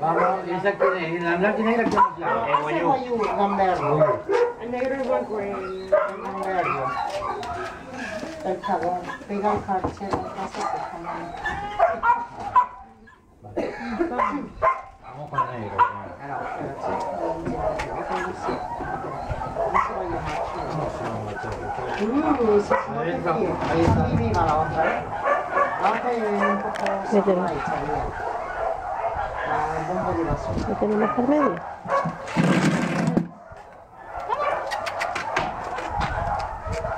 Vamos, esa que de, la que negra, ¿cómo se llama? Guayú. El negro es blanco y El gamberro. El jabón. El casa que jamás. Vamos con negro. Uh, se Adentro, siente ahí está. Aquí viva la otra, ¿eh? La otra es un poco Métela. saladita, mira. La- el bombo de basura. ¿Lo tenemos por medio?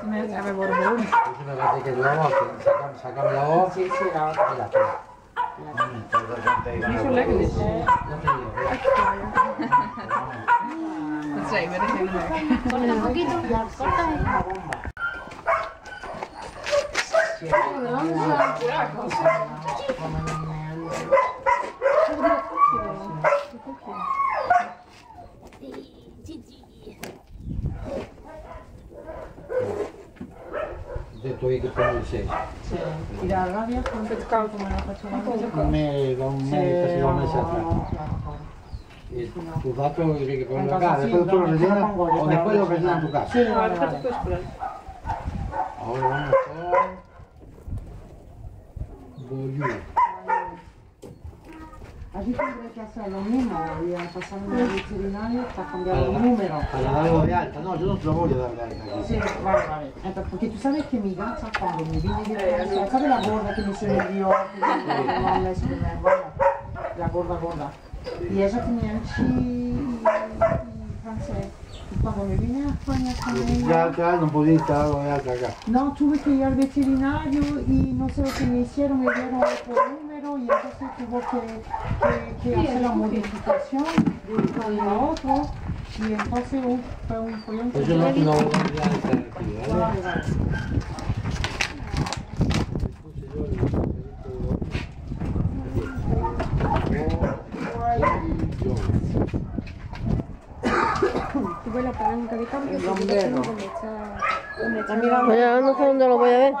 Sampai boro-boro nih. Ini lagi ke lawa, sakam sakam lawa. Si si lawa. Ini sudah de toiga para vocês. Tirar a rabia, não te tocar como não faz uma não não não não não si van a hacer. Tu vas para el que para la casa, después tú lo rellenas o después lo tu casa. Sí, ahora está después por ahí. Ahora vamos a A dicembre che sono a memoria, passando da veterinario, sta cambiando il numero. Allora, la alta, no, io non te lo voglio dare l'alta. Sì, vale, eh, vale. Perché tu sai che mi cazzo quando mi viene di eh, pensare, sai la gorda che mi sono io, non ho messo per me, guarda, la gorda gorda. E esattamente in francesi. Y. Y cuando me vine a España con Ya acá no pudiste darlo de alta acá. no, tuve que ir al veterinario y no sé lo que me hicieron, me dieron otro número y entonces tuvo que, que, que hacer la modificación de un uno a otro. Y entonces uh, fue un follón. Pues yo no, no voy a dar alta aquí, ¿vale? Vale, vale. Tuve la palanca de cambio. El bombero. Mira, no sé dónde lo voy a ver.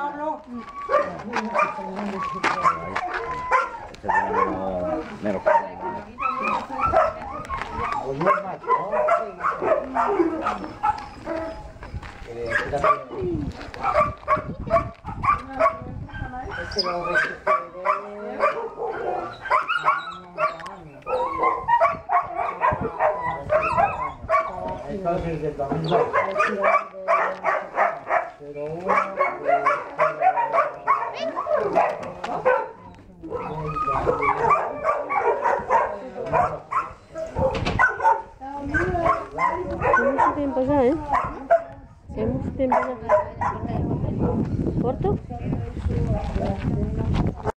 cada Muito tempo já, hein? Tem muito tempo já. Porto?